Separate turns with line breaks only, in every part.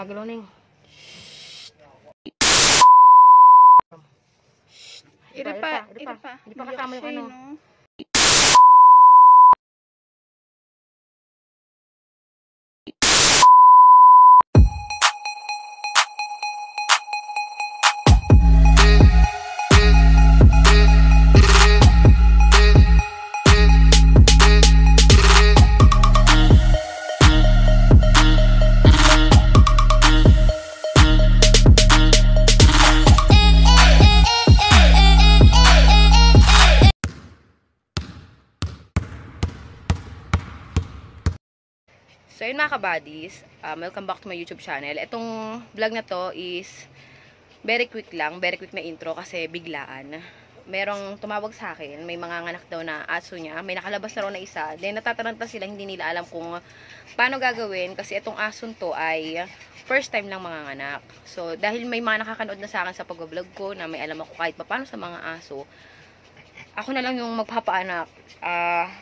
Hindi gumagalaw na yun.
Ira
Ira
pa,
pa, ira
ira
pa.
pa.
Hindi pa kasama yung ano. Mga kabadis, um, welcome back to my YouTube channel. Itong vlog na to is very quick lang, very quick na intro kasi biglaan. Merong tumawag sa akin, may mga nganak daw na aso niya, may nakalabas na raw na isa. Then natataranta sila, hindi nila alam kung paano gagawin kasi itong ason to ay first time lang mga nganak. So dahil may mga nakakanood na sa akin sa pag-vlog ko na may alam ako kahit paano sa mga aso, ako na lang yung magpapaanak. Ah,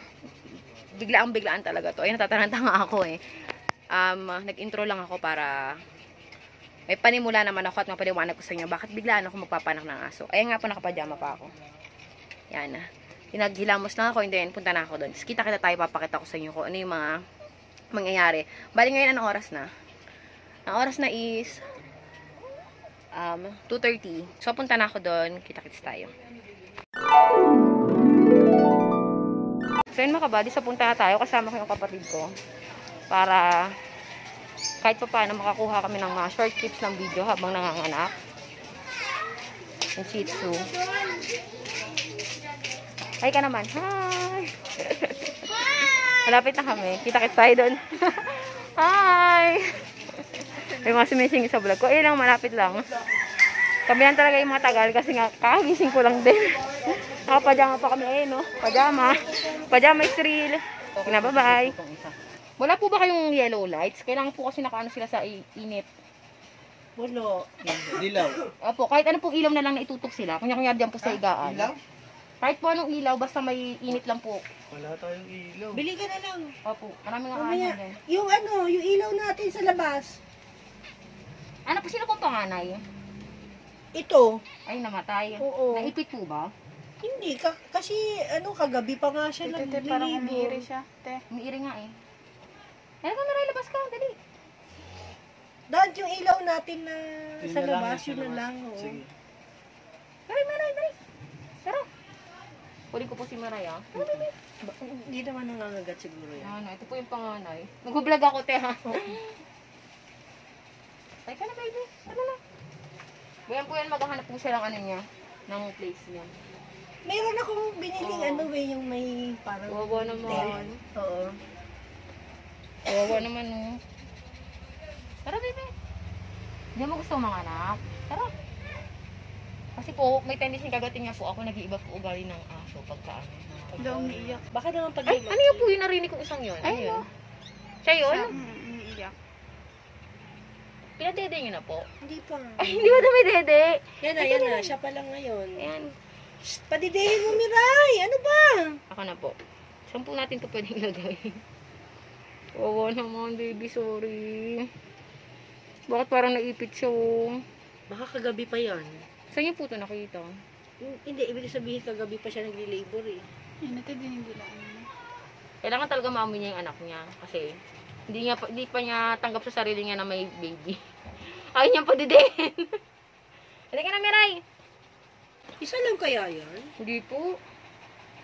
biglaan biglaan talaga to. Ay, natataranta nga ako eh. Um, nag-intro lang ako para may panimula naman ako at mapaliwanag ko sa inyo bakit biglaan ako magpapanak ng aso. Ayan nga po, nakapajama pa ako. Yan. Pinaghilamos lang ako, and then punta na ako doon. Kita-kita tayo, papakita ko sa inyo kung ano yung mga mangyayari. Bali ngayon, anong oras na? Ang oras na is um, 2.30. So, punta na ako doon. Kita-kits tayo. So yun mga kabady, sa punta na tayo kasama ko yung kapatid ko para kahit pa paano makakuha kami ng mga short clips ng video habang nanganganak. Yung Shih Tzu. Hi ka naman. Hi! Malapit na kami. Kita-kits tayo doon. Hi! May mga sumising sa vlog ko. Eh lang, malapit lang. Kami lang talaga yung matagal kasi nga kakagising ko lang din. Nakapajama pa kami eh, no? Pajama. Pajama is real. Okay na, bye-bye. Wala po ba kayong yellow lights? Kailangan po kasi nakaano sila sa init.
Wala. Dilaw.
Opo, kahit ano pong ilaw na lang na itutok sila. Kunya-kunya diyan po sa igaan.
Ilaw?
Kahit po anong ilaw, basta may init lang po.
Wala tayong ilaw.
Bili ka na lang.
Opo, maraming nga ano din.
yung ano, yung ilaw natin sa labas.
Ano po sino pong panganay?
Ito.
Ay, namatay.
Oo.
Naipit po ba?
Hindi, ka, kasi ano, kagabi pa nga siya
Tete, parang
nagliligo.
umiiri siya. Te.
Umiiri nga eh. Ano ka, Maray, labas ka, dali.
Dahil yung ilaw natin na
Yun
sa
na lang,
labas, yun na lang. oo.
Sige.
Maray, Maray, Maray. Tara. Kunin ko po si Maray, ah. Baby.
Ba- Hindi naman nangangagat siguro yan.
Ano, ito po yung panganay. Mag-vlog ako, te, ha? Tay ka na, baby. Tara na. Buyan po yan, maghahanap po siya ng ano niya, ng place niya.
Meron akong biniling
Oo.
ano eh, yung may parang...
Wawa naman.
Oo.
Wawa naman, oh. Tara, baby. Hindi mo gusto mga anak. Tara. Kasi po, may tendency kagatin niya po ako nag-iiba po ugali ng aso pagka ano.
Daw umiiyak.
Baka naman pag
Ay, ano yun po yung narinig kong isang yun? Ano
Ay,
yun? Siya yun?
Siya, mm, umiiyak.
Pinadede niyo na po.
Hindi pa.
Ay, hindi ba dumi dede?
Yan na, yan na. Siya pa lang ngayon.
Ayan.
Shh, padidehin mo, Miray! Ano ba?
Ako na po. Saan po natin ito pwedeng ilagay? Wawa naman, baby. Sorry. Bakit parang naipit siya, oh?
Baka kagabi pa yan.
Saan niyo po ito nakita?
Hmm, Hindi, ibig sabihin kagabi pa siya nagli-labor eh.
Ay, nate, dinidilaan mo.
Kailangan talaga maamoy niya yung anak niya. Kasi, hindi, niya, pa- hindi pa niya tanggap sa sarili niya na may baby. Ayaw niya pa didihin. Halika na, Miray.
Isa lang kaya yan?
Hindi po.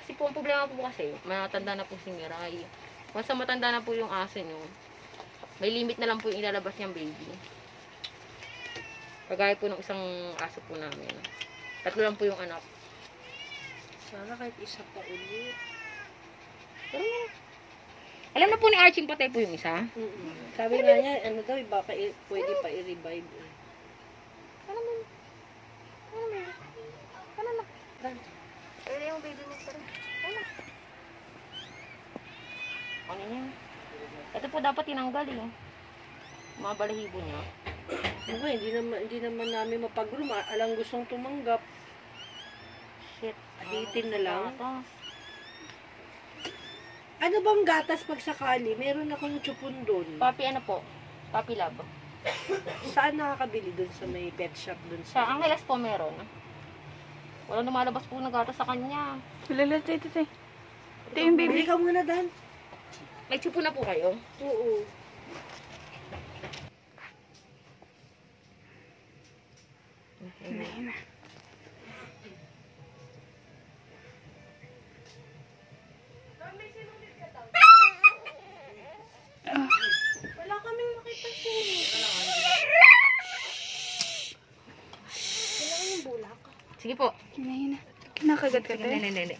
Kasi po, ang problema po kasi, matanda na po si Miray. Once na matanda na po yung aso niyo, may limit na lang po yung ilalabas niyang baby. Kagaya po ng isang aso po namin. Tatlo lang po yung anak.
Sana kahit isa pa ulit.
Pero, alam na po ni Archie patay po yung isa.
mm Sabi nga niya, ano daw, baka i- pwede pa i-revive. eh.
Ano mo? Ano mo? Ano na? Ano yung baby mo? Tara. Ano? Ano niya? Ito po dapat tinanggal eh. Mga balahibo niya.
Ano hindi naman, hindi naman namin mapag-room. Alang gustong tumanggap.
Shit.
Ahitin na lang.
Gatas.
Ano bang gatas pag sakali? Meron akong chupon doon.
Papi ano po? Papi lab.
Saan nakakabili dun sa may pet shop
Sa
sa...
Angeles po meron. Wala lumalabas po nagata sa kanya.
Lala, ito, ito, ito. Ito yung
Bili
baby.
ka muna, Dan.
May chupo na po kayo.
Oo.
Ayun na.
Wala kaming makita siya. Kailangan yung bulak.
Sige po.
Na, na. Kinakagat ka,
Sige, hindi, hindi, hindi.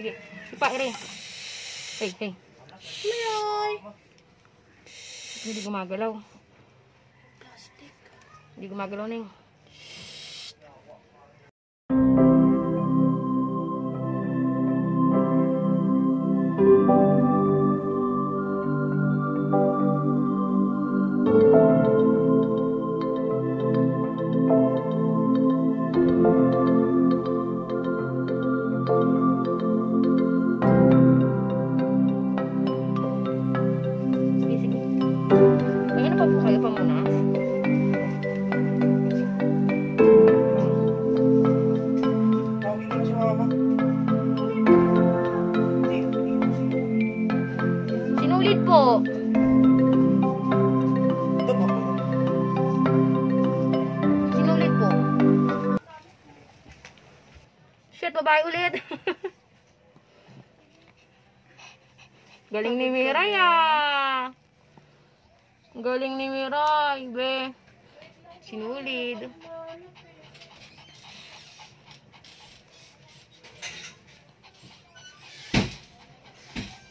Sige. Sige pa, Ire. Hey, hey.
Mayoy!
Hindi gumagalaw.
Plastic.
Hindi gumagalaw na yun. Galing ni Miray ah. Galing ni Miray, be. Sinulid.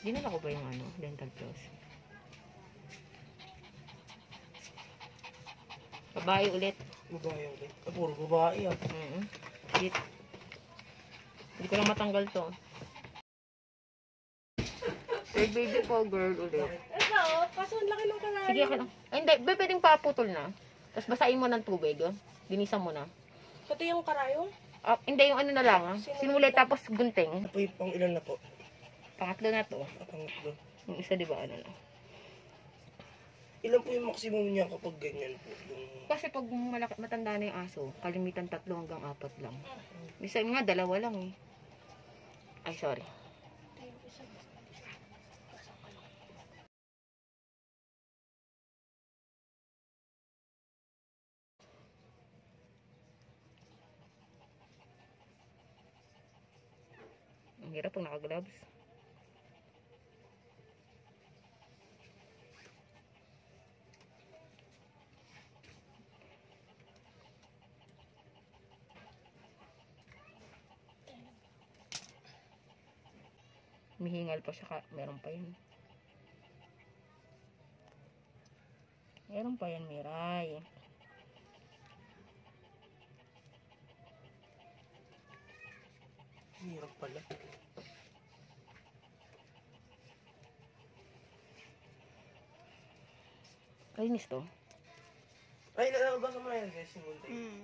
Dinala ko ba yung ano, dental floss? Babae ulit.
Babae ulit. Ah, puro babae ah.
Mm Shit. Hindi ko lang matanggal to. Third baby po, girl ulit.
Ito, kaso ang laki ng kanal.
Sige, akin. Ay, hindi. Be, pwedeng paputol na. Tapos basahin mo ng tubig. Oh. Dinisan mo na.
Pati yung karayong?
Ah, hindi, yung ano na lang. Ah. Sinulit tapos gunting.
Ito yung pang ilan na po?
Pangatlo na to.
Ah, Pangatlo.
Yung isa, di ba, ano na.
Ilan po yung maximum niya kapag ganyan po? Yung...
Kasi pag malaki, matanda na yung aso, kalimitan tatlo hanggang apat lang. Bisa nga, dalawa lang eh. Ay, sorry. Hirap pag naka-gloves. Mihingal pa siya. Meron pa yun. Meron pa yan, Miray.
Hirap pala.
Kainis to.
Ay, nalabasa mo na yan guys. Yung gunting.
Mm.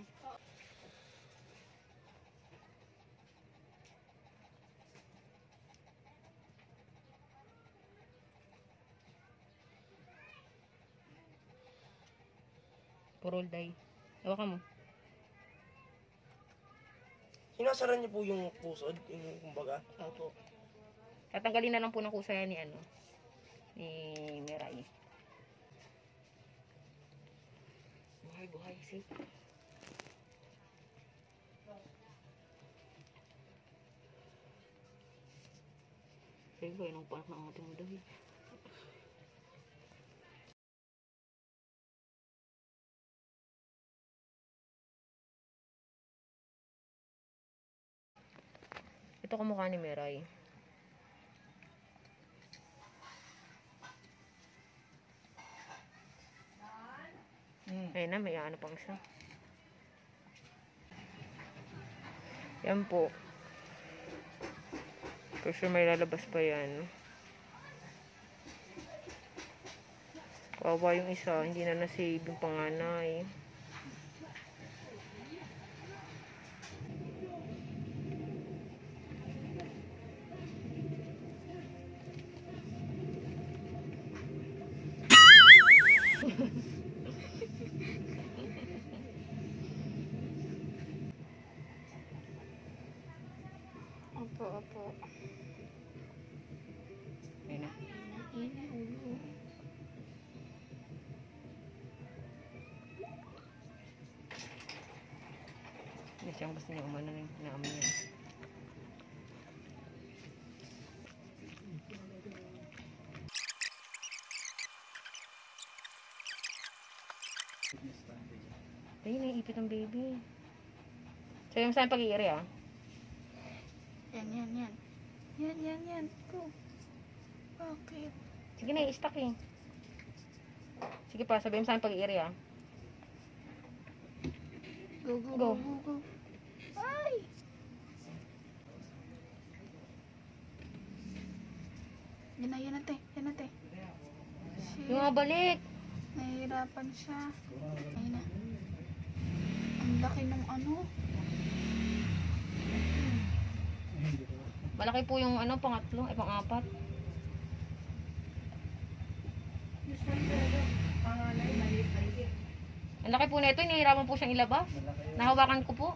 Purol day. Hawakan mo.
Sinasara niyo po yung pusod, yung kumbaga.
Opo. Tatanggalin na lang po ng kusa yan ni ano. Ni Miray. Buhay, buhay. See? Sige ba, yun ang panak ng ating eh. Ito kamukha ni Miray. Ayun na, may ano pang isa. Yan po. For sure may lalabas pa yan. Kawawa yung isa, hindi na nasave yung panganay. Niya umano na namin yan. Ay, naiipit ang baby. Sabi mo saan pag-iiri ah.
Yan, yan, yan. Yan, yan, yan. Go. Bakit?
Sige na, i-stack eh. Sige pa, sabi mo saan pag-iiri ah.
Go, go,
Go.
go, go, go. Ay! Yan na, yan na, te. Yan na, te. Shit.
Yung balik.
Nahihirapan siya. Ayun na. Ang laki ng ano.
Malaki po yung ano, pangatlo, ay pang-apat. Ang laki po na ito, nahihirapan po siyang ilabas. Nahawakan ko po.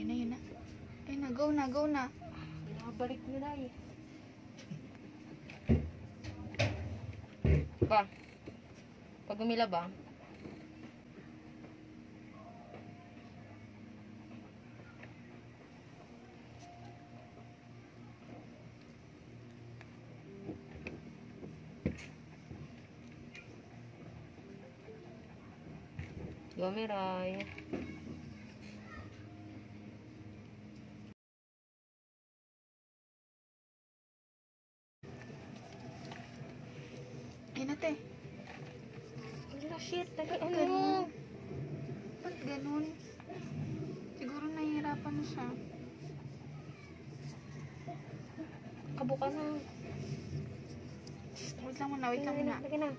Ayun na, yun na. Ayun na, go na, go na.
Binabalik nila eh. Ba? Pag umila ba? Gomeray.
Ayun na, te.
Wala shit, taga ano?
Ganun. Ba't ganun? Siguro nahihirapan na siya.
Kabuka na.
Wait lang muna, wait lang muna.
Lagi na.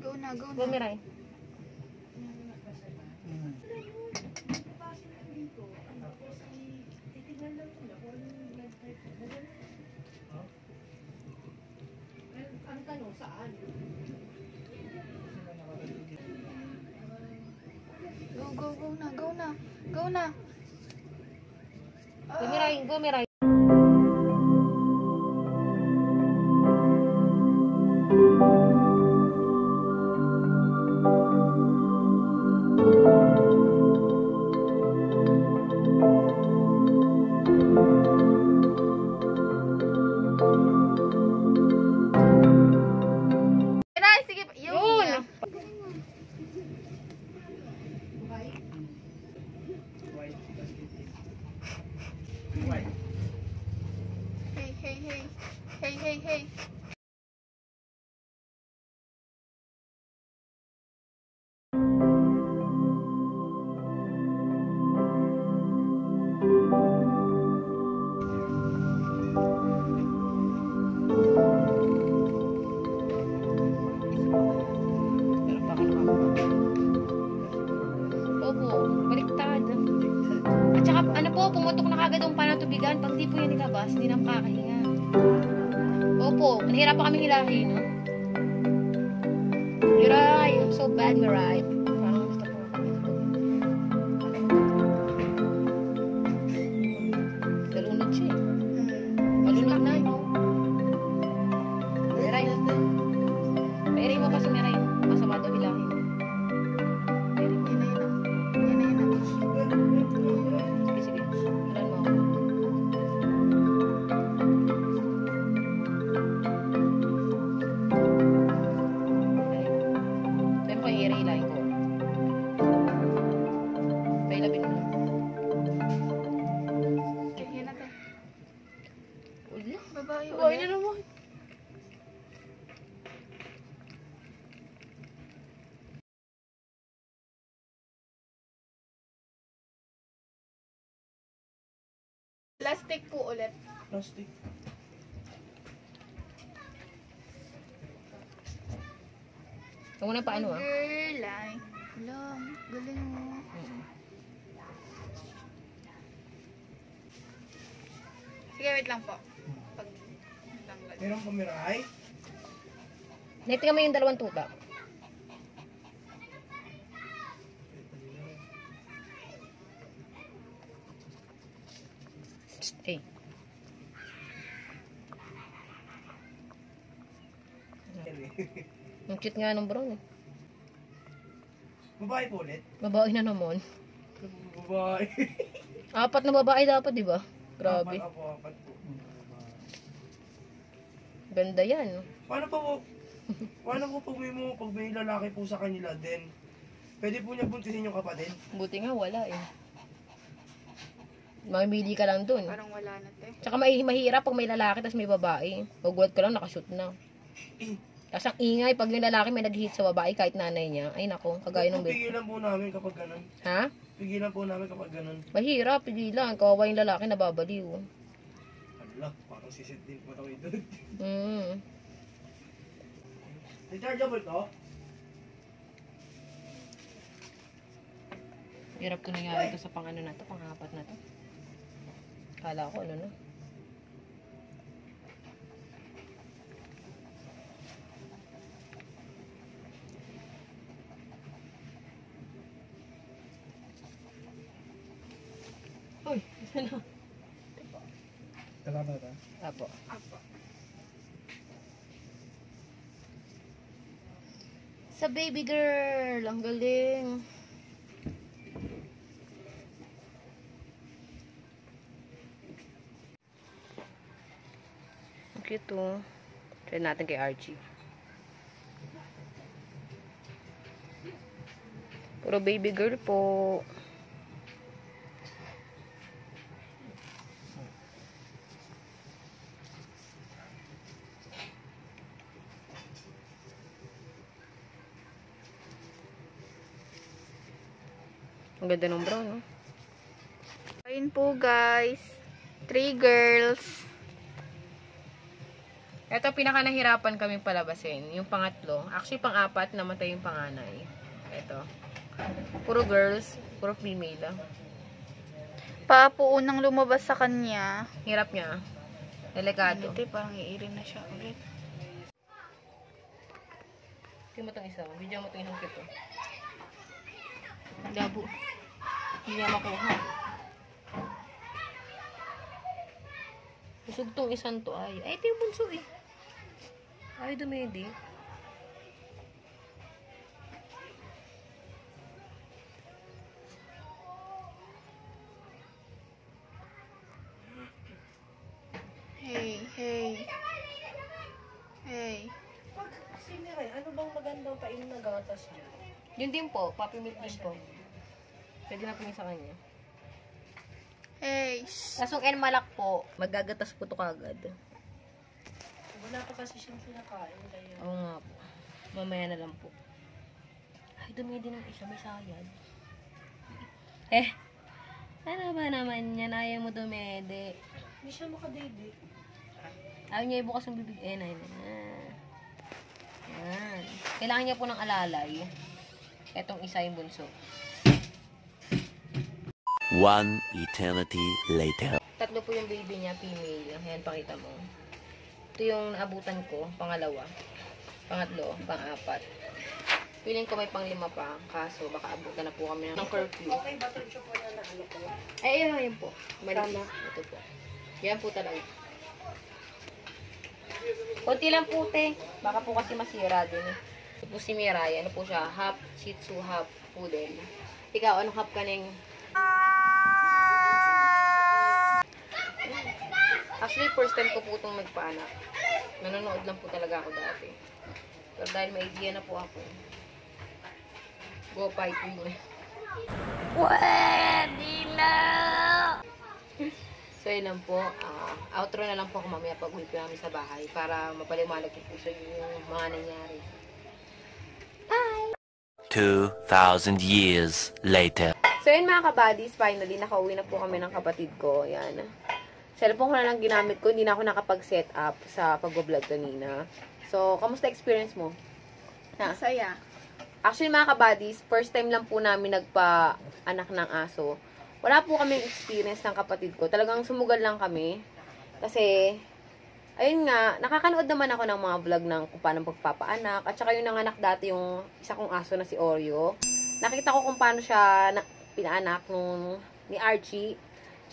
Go na, go na.
Gomeray.
Ang tanong, saan?
Go, go, go na, go na. Go na.
금이랑 임금이랑 saka, ano po, pumutok na kagad ang panatubigan. Pag di po yan nilabas, hindi na makakahinga. Opo, nahirapan kami hilahin. No? Miray, I'm so bad, Miray.
Plastic po ulit.
Plastic.
Ito muna pa ano ah.
Girl, ay. Lang, galing mo.
Mm.
Sige, wait lang po. Pag.
Meron pa miray?
Naitingnan mo yung dalawang tuta. Psst, Eh. Ang cute nga ng brown eh.
Babae po ulit?
Babae na naman.
Babae.
Apat na babae dapat, di ba? Grabe.
Apat, apo, apat po.
Ganda yan.
Paano po po? Paano po pag may, mo, pag may lalaki po sa kanila din? Pwede po niya buntisin yung kapatid?
Buti nga wala eh. Mamimili ka lang dun.
Parang wala na, te.
Tsaka may, mahirap pag may lalaki tapos may babae. Magulat ka lang, nakashoot na. Tapos ang ingay, pag yung lalaki may nag-hit sa babae, kahit nanay niya. Ay nako, kagaya ng baby.
Pigilan po namin kapag ganun.
Ha?
Pigilan po namin kapag ganun.
Mahirap, pigilan. Kawawa yung lalaki, nababaliw.
Ala, parang sisit din po ito ito.
Mm.
Rechargeable to?
Hirap ko nangyari to sa pang ano na to, pang apat na to. Kala ko ano na. Uy, isa na.
Salamat ha.
Apo.
Apo. Sa baby girl, ang galing.
Oh. Try natin kay Archie. Puro baby girl po. Ang ganda ng brown, no?
Ayun po, guys. Three girls.
Ito, pinaka nahirapan kaming palabasin. Yung pangatlo. Actually, pang-apat, namatay yung panganay. Ito. Puro girls. Puro female. ah.
Pa po unang lumabas sa kanya.
Hirap niya. Delikado.
Ito, parang iirin na siya ulit.
Tingnan mo itong isa. Video mo itong isang kito.
Labo.
Hindi niya makuha. Busog tong isang to ay. Ay, ito yung bunso eh. Ay, dumedi.
Hey, hey. Hey.
Pag siniray, ano bang magandang painom na gatas niya?
Yun din po. Papi milk din po. Pwede na po yung sa kanya.
Hey.
Kasong en malak po, magagatas po to kagad.
Wala pa kasi siyang kinakain. Kaya...
Oo nga po. Mamaya na lang po. Ay, dumidi ng isa. May sayad. Eh, ano ba naman yan? Ayaw mo dumede.
Hindi siya makadede.
Ayaw niya ibukas yung bibig. Eh, na, na, na. Yan. Kailangan niya po ng alalay. Etong isa yung bunso.
One eternity later.
Tatlo po yung baby niya, female. Ayan, pakita mo. Ito yung naabutan ko, pangalawa. Pangatlo, pang-apat. Feeling ko may panglima pa, kaso baka abutan na po kami ng curfew.
Okay, butter choco na ano ko.
Ay, ayun, ayun po. Mali.
Tama.
Ito po. Yan po talaga. Kunti lang po, te. Baka po kasi masira din. eh. Ito po si Mirai. Ano po siya? Half Shih Tzu, half Poodle. Ikaw, anong half ka ng... Actually, first time ko po itong magpaanak. Nanonood lang po talaga ako dati. Pero dahil may idea na po ako, go fight me. So, yun lang po. Ah, outro na lang po ako mamaya pag uwi po namin sa bahay para mapaliwanag ko po sa inyo yung mga nangyari.
2,000 years later.
So, yun mga kabadis, finally, nakauwi na po kami ng kapatid ko. Yan. Cellphone ko na lang ginamit ko. Hindi na ako nakapag-set up sa pag-vlog kanina. So, kamusta experience mo? Ha?
Masaya.
Actually, mga kabadis, first time lang po namin nagpa-anak ng aso. Wala po kaming experience ng kapatid ko. Talagang sumugal lang kami. Kasi, ayun nga, nakakanood naman ako ng mga vlog ng kung paano pagpapaanak. At saka yung nanganak dati yung isa kong aso na si Oreo. Nakita ko kung paano siya na, pinaanak nung ni Archie.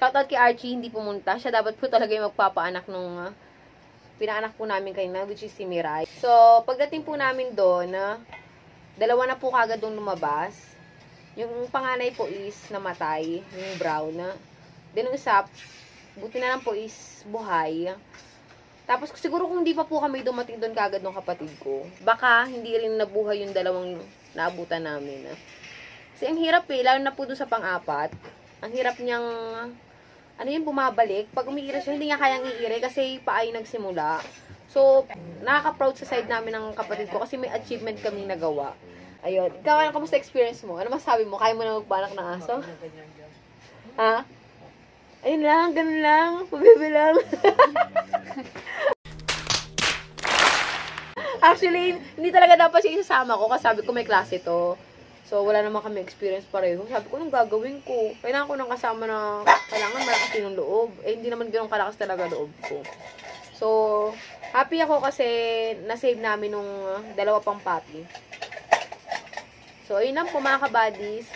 Shoutout kay Archie, hindi pumunta. Siya dapat po talaga yung magpapaanak nung ah, pinaanak po namin kanina, which is si Mirai. So, pagdating po namin doon, ah, dalawa na po kagad yung lumabas. Yung panganay po is namatay, yung brown. Then yung isa, buti na lang po is buhay. Tapos siguro kung hindi pa po kami dumating doon kagad ng kapatid ko, baka hindi rin nabuhay yung dalawang naabutan namin. Kasi ang hirap eh, lalo na po doon sa pang-apat. Ang hirap niyang, ano yun, bumabalik. Pag umiira siya, hindi niya kayang iire kasi paay nagsimula. So, nakaka-proud sa side namin ng kapatid ko kasi may achievement kaming nagawa. Ayun. Ikaw, ano, kamusta experience mo? Ano masabi mo? Kaya mo na magbanak ng aso? Ha? Ayun lang, ganun lang. Pabebe lang. Actually, hindi talaga dapat siya isasama ko kasi sabi ko may klase to. So, wala naman kami experience pareho. Sabi ko, anong gagawin ko? Kailangan ko ng kasama na kailangan malakas din ng loob. Eh, hindi naman ganun kalakas talaga loob ko. So, happy ako kasi na-save namin nung dalawa pang puppy. So, ayun lang po mga kabadis.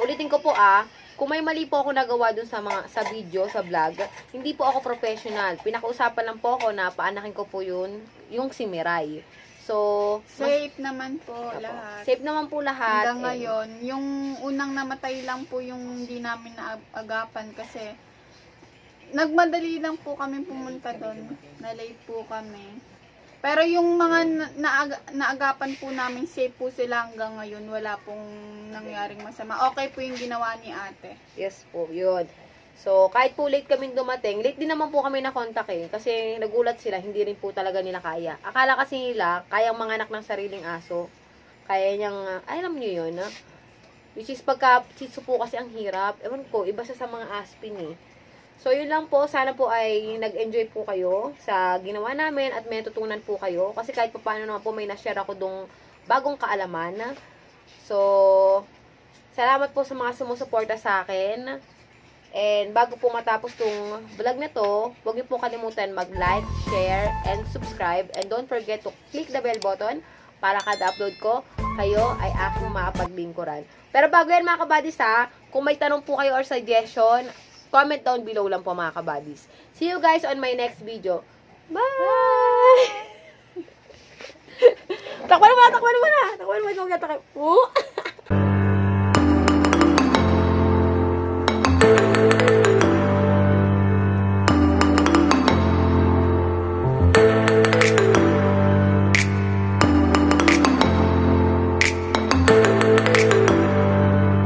Ulitin ko po ah, kung may mali po ako nagawa dun sa mga sa video, sa vlog, hindi po ako professional. Pinakausapan lang po ako na paanakin ko po yun, yung si Mirai. So, mas-
Safe naman po
Apo.
lahat.
safe naman po lahat.
Hanggang
And-
ngayon, yung unang namatay lang po yung hindi namin naagapan kasi nagmadali lang po kami pumunta doon. Na-late po kami. Pero yung mga na- naaga- naagapan po namin, safe po sila hanggang ngayon. Wala pong nangyaring masama. Okay po yung ginawa ni ate.
Yes po, yun. So, kahit po late kami dumating, late din naman po kami na-contact eh. Kasi nagulat sila, hindi rin po talaga nila kaya. Akala kasi nila, kayang manganak ng sariling aso. Kaya niyang, ah, ay, alam niyo yun, ah. Which is pagka chisu po kasi ang hirap. Ewan ko, iba sa sa mga aspin eh. So, yun lang po. Sana po ay nag-enjoy po kayo sa ginawa namin at may natutunan po kayo. Kasi kahit pa paano naman po may na-share ako dong bagong kaalaman. So, salamat po sa mga sumusuporta sa akin. And bago po matapos tong vlog na to, huwag niyo po kalimutan mag-like, share, and subscribe. And don't forget to click the bell button para kada upload ko, kayo ay aking mapaglingkuran. Pero bago yan mga kabadis ha, kung may tanong po kayo or suggestion, comment down below lang po mga kabadis. See you guys on my next video. Bye! takpan mo na, takpan mo na! Takpan mo na, takpan mo na.